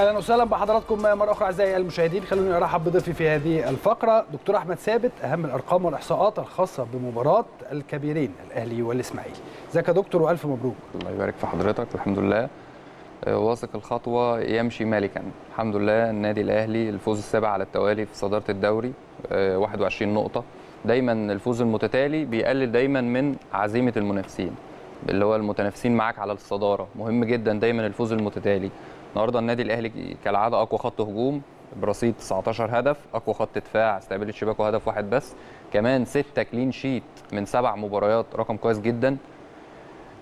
أهلا وسهلا بحضراتكم مرة أخرى أعزائي المشاهدين. خلوني أرحب بضيفي في هذه الفقرة دكتور أحمد ثابت أهم الأرقام والإحصاءات الخاصة بمباراة الكبيرين الأهلي والإسماعيلي. إزيك يا دكتور؟ وألف مبروك. الله يبارك في حضرتك الحمد لله. آه، واثق الخطوة يمشي مالكا. الحمد لله النادي الأهلي الفوز السابع على التوالي في صدارة الدوري آه، 21 نقطة. دايما الفوز المتتالي بيقلل دايما من عزيمة المنافسين اللي هو المتنافسين معاك على الصدارة. مهم جدا دايما الفوز المتتالي. النهارده النادي الأهلي كالعادة أقوى خط هجوم برصيد 19 هدف أقوى خط دفاع استقبال الشباك وهدف واحد بس. كمان 6 كلين شيت من سبع مباريات رقم كويس جدا.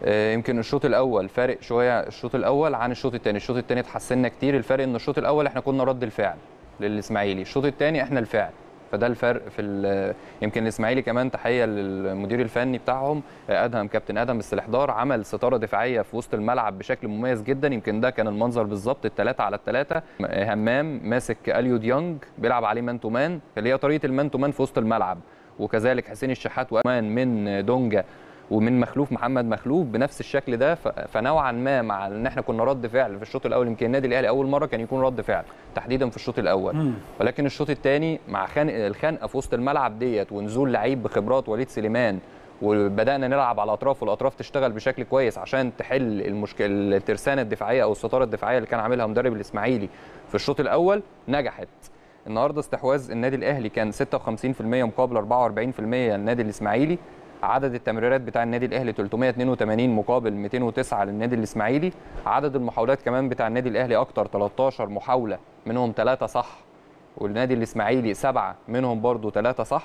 آه، يمكن الشوط الأول فارق شوية الشوط الأول عن الشوط الثاني الشوط الثاني اتحسنا كتير الفرق إن الشوط الأول إحنا كنا رد الفعل للإسماعيلي. الشوط الثاني إحنا الفعل. فده الفرق في يمكن الإسماعيلي كمان تحية للمدير الفني بتاعهم أدهم كابتن أدهم السلحدار عمل ستارة دفاعية في وسط الملعب بشكل مميز جدا. يمكن ده كان المنظر بالظبط الثلاثه على الثلاثه همام ماسك اليو ديانج بيلعب عليه man to man اللي هي طريقة ال man to man في وسط الملعب. وكذلك حسين الشحات وأمان من دونجا. ومن مخلوف محمد مخلوف بنفس الشكل ده فنوعا ما مع إن إحنا كنا رد فعل في الشوط الأول يمكن النادي الأهلي أول مرة كان يكون رد فعل تحديدا في الشوط الأول. ولكن الشوط الثاني مع خنق الخنقه في وسط الملعب ديت ونزول لعيب بخبرات وليد سليمان وبدأنا نلعب على الاطراف والأطراف تشتغل بشكل كويس عشان تحل المشكلة الترسانة الدفاعية أو الستارة الدفاعية اللي كان عاملها مدرب الإسماعيلي في الشوط الأول نجحت. النهارده استحواذ النادي الأهلي كان 56% مقابل 44% النادي الإسماعيلي. عدد التمريرات بتاع النادي الأهلي 382 مقابل 209 للنادي الإسماعيلي. عدد المحاولات كمان بتاع النادي الأهلي أكتر 13 محاولة منهم ثلاثة صح. والنادي الإسماعيلي سبعة منهم برضو ثلاثة صح.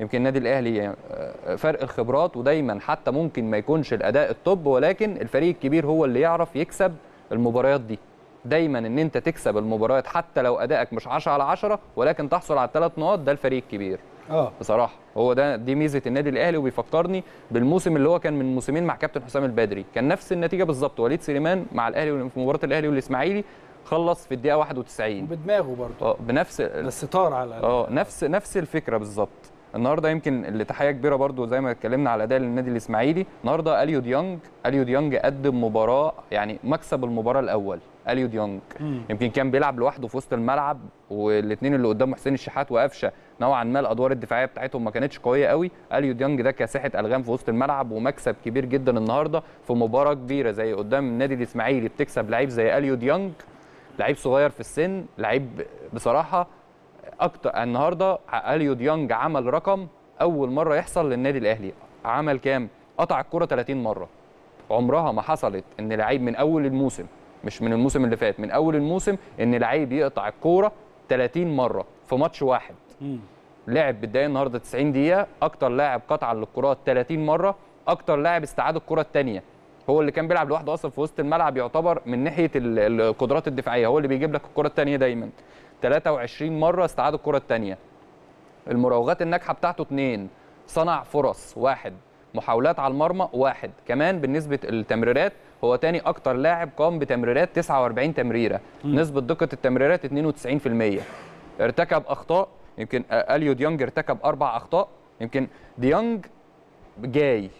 يمكن النادي الأهلي آه، فرق الخبرات ودايما حتى ممكن ما يكونش الأداء الطب ولكن الفريق الكبير هو اللي يعرف يكسب المباريات دي. دايما إن أنت تكسب المباريات حتى لو أدائك مش 10 على 10 ولكن تحصل على الثلاث نقاط ده الفريق الكبير. آه. بصراحة. هو ده دي ميزة النادي الأهلي وبيفكرني بالموسم اللي هو كان من موسمين مع كابتن حسام البدري. كان نفس النتيجة بالظبط. وليد سليمان مع الأهلي في مباراة الأهلي والإسماعيلي خلص في الدقيقة 91 وبدماغه برضه. آه بنفس ده الستار على آه نفس نفس الفكرة بالظبط. النهارده يمكن اللي تحيه كبيرة برضو زي ما اتكلمنا على أداء النادي الإسماعيلي. النهارده اليو ديانج اليو ديانج قدم مباراة يعني مكسب المباراة الأول اليو ديانج مم. يمكن كان بيلعب لوحده في وسط الملعب والاثنين اللي قدامه حسين الشحات وقفشة نوعا ما الأدوار الدفاعية بتاعتهم ما كانتش قوية قوي. اليو ديانج ده كساحه ألغام في وسط الملعب ومكسب كبير جدا النهارده في مباراة كبيرة زي قدام النادي الإسماعيلي. بتكسب لعيب زي اليو ديانج لعيب صغير في السن لعيب بصراحة أكتر. النهارده اليو ديانج عمل رقم أول مرة يحصل للنادي الأهلي. عمل كام؟ قطع الكرة 30 مرة. عمرها ما حصلت إن لعيب من أول الموسم مش من الموسم اللي فات من أول الموسم إن لعيب يقطع الكورة 30 مرة في ماتش واحد. لعب بالدقيقه النهارده 90 دقيقة أكتر لاعب قطع للكرات 30 مرة أكتر لاعب استعاد الكرة الثانية هو اللي كان بيلعب لوحده أصلا في وسط الملعب يعتبر من ناحية ال- القدرات الدفاعية. هو اللي بيجيب لك الكرة الثانية دايما. 23 مرة استعاد الكرة الثانية المراوغات الناجحة بتاعته اثنين صنع فرص واحد. محاولات على المرمى واحد. كمان بالنسبة التمريرات هو تاني أكتر لاعب قام بتمريرات 49 تمريرة. نسبة دقة التمريرات 92% ارتكب أخطاء يمكن اليو ديونج ارتكب أربع أخطاء. يمكن ديونج جاي.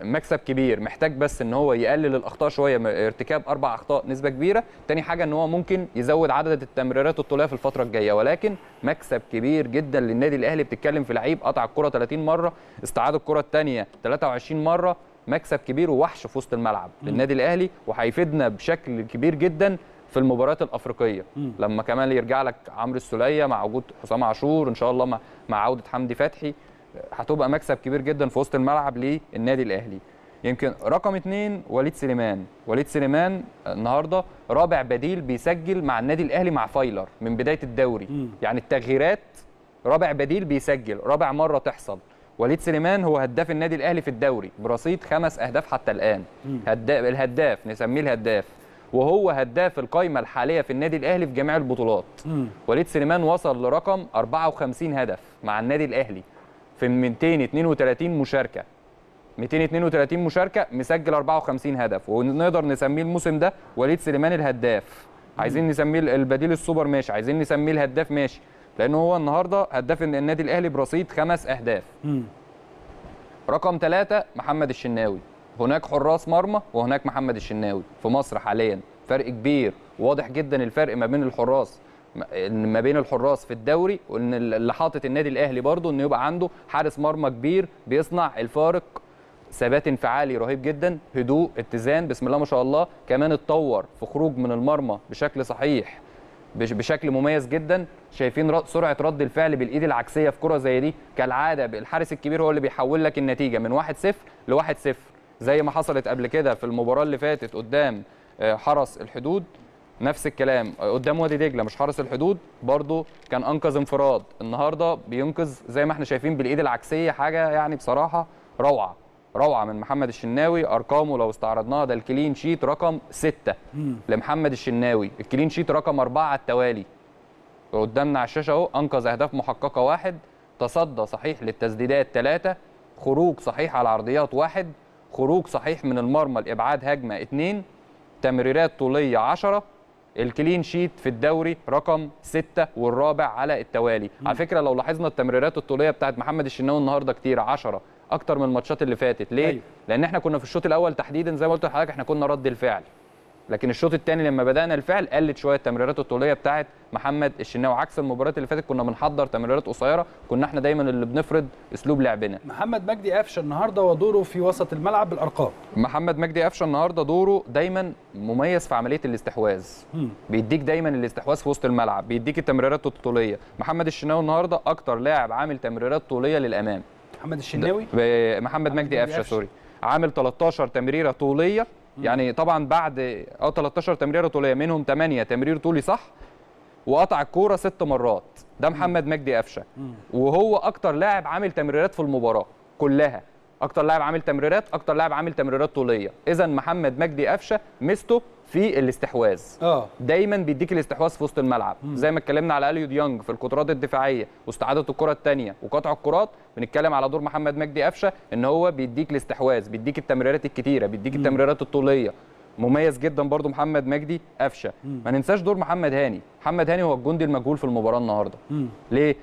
مكسب كبير محتاج بس إن هو يقلل الأخطاء شوية م- ارتكاب أربع أخطاء نسبة كبيرة. تاني حاجة إن هو ممكن يزود عدد التمريرات الطوليه في الفترة الجاية ولكن مكسب كبير جدا للنادي الأهلي. بتتكلم في لعيب قطع الكرة 30 مرة استعاد الكرة الثانية 23 مرة مكسب كبير ووحش في وسط الملعب للنادي الأهلي وهيفيدنا بشكل كبير جدا في المباريات الأفريقية. مم. لما كمان يرجع لك عمرو السولية مع وجود حسام عاشور إن شاء الله مع عودة حمدي فتحي هتبقى مكسب كبير جدا في وسط الملعب للنادي الأهلي. يمكن رقم اثنين وليد سليمان. وليد سليمان النهارده رابع بديل بيسجل مع النادي الأهلي مع فايلر من بداية الدوري. مم. يعني التغييرات رابع بديل بيسجل رابع مرة تحصل. وليد سليمان هو هداف النادي الأهلي في الدوري برصيد خمس أهداف حتى الآن. مم. هداف الهداف نسميه الهداف. وهو هداف القائمه الحالية في النادي الأهلي في جميع البطولات. مم. وليد سليمان وصل لرقم 54 هدف مع النادي الأهلي. في 232 مشاركة. 232 مشاركة مسجل 54 هدف ونقدر نسميه الموسم ده وليد سليمان الهداف. عايزين نسميه البديل السوبر ماشي عايزين نسميه الهداف ماشي لأنه هو النهارده هداف النادي الأهلي برصيد خمس أهداف. مم. رقم ثلاثة محمد الشناوي هناك حراس مرمى وهناك محمد الشناوي في مصر حاليا. فرق كبير واضح جدا الفرق ما بين الحراس. ما بين الحراس في الدوري وإن اللي حاطط النادي الأهلي برضه إنه يبقى عنده حارس مرمى كبير بيصنع الفارق ثبات انفعالي رهيب جدا هدوء اتزان بسم الله ما شاء الله كمان اتطور في خروج من المرمى بشكل صحيح بش- بشكل مميز جدا شايفين سرعة رد الفعل بالإيد العكسية في كرة زي دي كالعادة الحارس الكبير هو اللي بيحول لك النتيجة من 1-0 ل 1-0 زي ما حصلت قبل كده في المباراة اللي فاتت قدام آه، حرس الحدود. نفس الكلام. قدام وادي دجلة مش حرس الحدود برضو كان أنقذ انفراد. النهارده بينقذ زي ما إحنا شايفين بالإيد العكسية حاجة يعني بصراحة روعة. روعة من محمد الشناوي أرقامه لو استعرضناها ده ال clean sheet رقم ستة. لمحمد الشناوي. ال clean sheet رقم أربعة على التوالي. قدامنا على الشاشة أهو أنقذ أهداف محققة واحد. تصدى صحيح للتسديدات ثلاثة خروج صحيح على العرضيات واحد. خروج صحيح من المرمى لإبعاد هجمة اثنين تمريرات طولية 10 الكلين شيت في الدوري رقم ستة والرابع على التوالي. على فكرة لو لاحظنا التمريرات الطولية بتاعت محمد الشناوي النهارده كتير 10 أكتر من الماتشات اللي فاتت. ليه؟ أيوة. لأن إحنا كنا في الشوط الأول تحديدا زي ما قلت لحضرتك إحنا كنا رد الفعل. لكن الشوط الثاني لما بدأنا الفعل قلت شوية التمريرات الطولية بتاعت محمد الشناوي. عكس المباريات اللي فاتت كنا بنحضر تمريرات قصيرة كنا إحنا دايما اللي بنفرض أسلوب لعبنا. محمد مجدي قفشة النهارده ودوره في وسط الملعب بالأرقام. محمد مجدي قفشة النهارده دوره دايما مميز في عملية الاستحواذ. بيديك دايما الاستحواذ في وسط الملعب بيديك التمريرات الطولية. محمد الشناوي النهارده أكتر لاعب عامل تمريرات طولية للأمام. محمد الشناوي؟ محمد مجدي قفشة. سوري. عامل 13 تمريرة طولية يعني طبعا بعد آه 13 تمريره طولية منهم 8 تمرير طولي صح؟ وقطع الكورة ست مرات. ده محمد مجدي قفشة. وهو أكتر لاعب عامل تمريرات في المباراة كلها. أكتر لاعب عامل تمريرات أكتر لاعب عامل تمريرات طولية. اذا محمد مجدي قفشة ميزته في الاستحواذ. آه. دايما بيديك الاستحواذ في وسط الملعب. زي ما اتكلمنا على اليو ديانج في القدرات الدفاعية واستعادة الكرة الثانية وقطع الكرات بنتكلم على دور محمد مجدي قفشة إن هو بيديك الاستحواذ بيديك التمريرات الكتيرة بيديك التمريرات الطولية. مميز جدا برضو محمد مجدي قفشة. ما ننساش دور محمد هاني. محمد هاني هو الجندي المجهول في المباراة النهارده. مم. ليه؟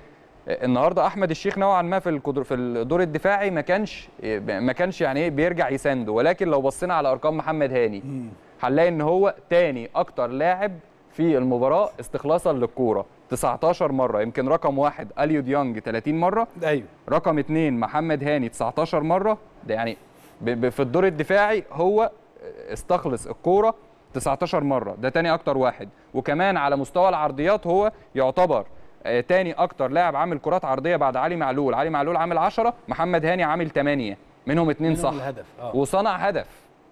النهارده احمد الشيخ نوعا ما في في الدور الدفاعي ما كانش ما كانش يعني إيه بيرجع يسانده ولكن لو بصينا على أرقام محمد هاني هنلاقي إن هو تاني أكتر لاعب في المباراة استخلاصا للكورة. 19 مرة يمكن رقم واحد أليو ديانج 30 مرة. أيوه. رقم اثنين محمد هاني 19 مرة. ده يعني في الدور الدفاعي هو استخلص الكورة 19 مرة. ده تاني أكتر واحد. وكمان على مستوى العرضيات هو يعتبر تاني أكتر لاعب عامل كرات عرضية بعد علي معلول. علي معلول عامل 10 محمد هاني عامل 8 منهم اتنين منهم صح. الهدف، آه. وصنع هدف.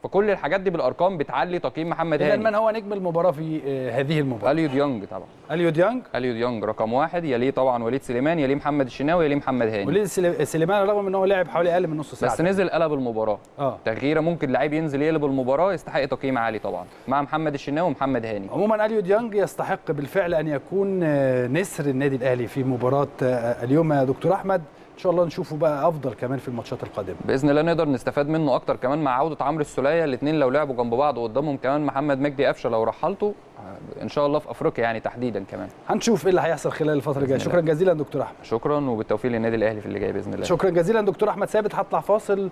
فكل الحاجات دي بالأرقام بتعلي تقييم محمد هاني. من هو نجم المباراة في آه، هذه المباراة؟ اليو ديانج طبعا. اليو ديانج اليو ديانج رقم واحد يليه طبعا وليد سليمان يليه محمد الشناوي يليه محمد هاني. وليد سلي- سليمان رغم إن هو لعب حوالي أقل من نص ساعة. بس نزل قلب المباراة. آه. تغييرة ممكن لعيب ينزل يقلب المباراة يستحق تقييم عالي طبعا. مع محمد الشناوي ومحمد هاني. عموما اليو ديانج يستحق بالفعل أن يكون آه، نسر النادي الأهلي في مباراة آه، اليوم. يا دكتور أحمد إن شاء الله نشوفه بقى أفضل كمان في الماتشات القادمة. بإذن الله نقدر نستفاد منه أكتر كمان مع عودة عمرو السولية. الاثنين لو لعبوا جنب بعض وقدامهم كمان محمد مجدي قفشه لو رحلته آه، إن شاء الله في أفريقيا يعني تحديدا كمان. هنشوف إيه اللي هيحصل خلال الفترة الجاية. شكرا جزيلا دكتور أحمد. شكرا وبالتوفيق للنادي الأهلي في اللي جاي بإذن الله. شكرا جزيلا دكتور أحمد. ثابت هطلع فاصل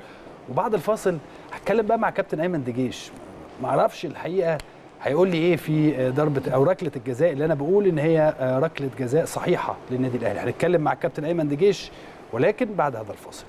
وبعد الفاصل هتكلم بقى مع كابتن أيمن دجيش. ما أعرفش الحقيقة هيقول لي إيه في ضربه أو ركلة الجزاء اللي أنا بقول إن هي ركلة جزاء صحيحة للنادي الأهلي. هنتكلم مع الكابتن أيمن دجيش ولكن بعد هذا الفاصل.